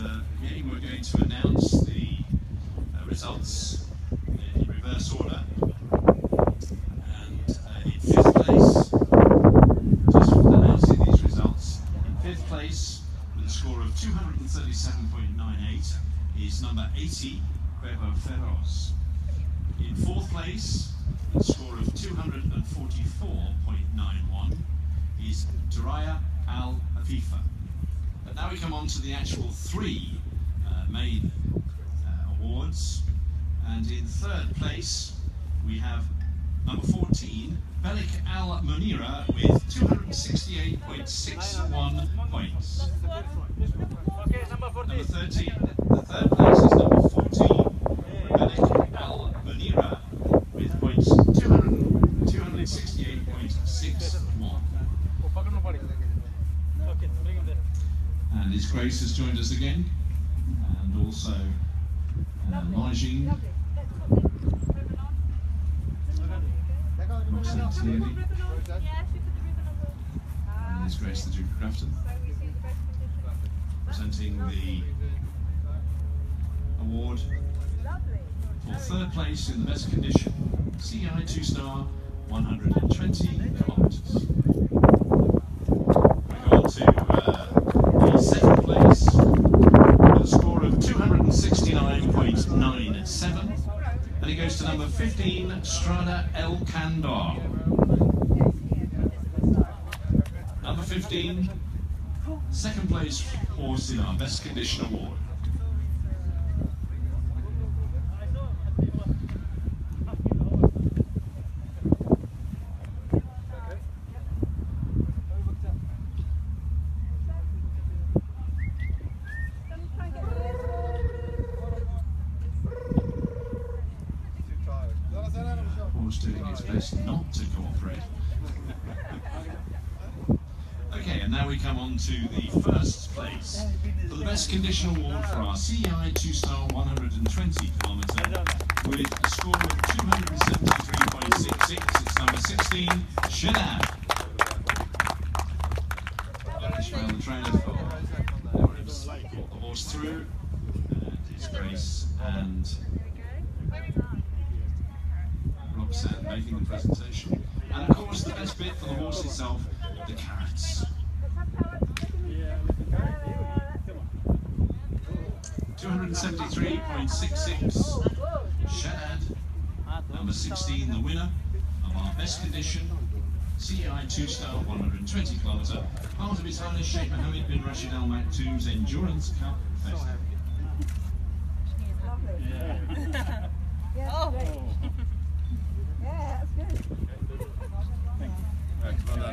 uh, we're going to announce the uh, results in reverse order. And uh, in fifth place, just announcing these results, in fifth place with a score of 237.98 is number 80, Cuervo Ferros. In fourth place, with a score of 244.91 is Turaya Al Afifa. Now we come on to the actual three uh, main uh, awards. And in third place, we have number 14, Belik Al Munira with 268.61 points. Number 13, the third place is number 14, Belik Al Munira with points 200, 268.61. And His Grace has joined us again, and also uh, Roxanne Tierney, and His Grace the Duke of Grafton, presenting the award for third place in the best condition, CEI 2 star 120 kilometres. We go on to uh, the second place with a score of 269.97, and it goes to number 15, Strada El Candor. Number 15, second place horse in our best condition award. Horse doing its best not to cooperate. Okay, and now we come on to the first place for the best condition award for our CEI 2 star 120 kilometre with a score of 273.66. It's number 16, Shanab. Ishmael, the trainer for the horse through, and His Grace and Roxanne making the presentation. And of course, the best bit for the horse itself, the carrots. 273.66. Shad, number 16, the winner of our best condition CEI 2 star 120 kilometre, part of His Highness Sheikh Mohammed bin Rashid Al Maktoum's Endurance Cup Festival. Oh. Yeah, that's good. Congratulations. Thanks everybody, and we'll be back again for our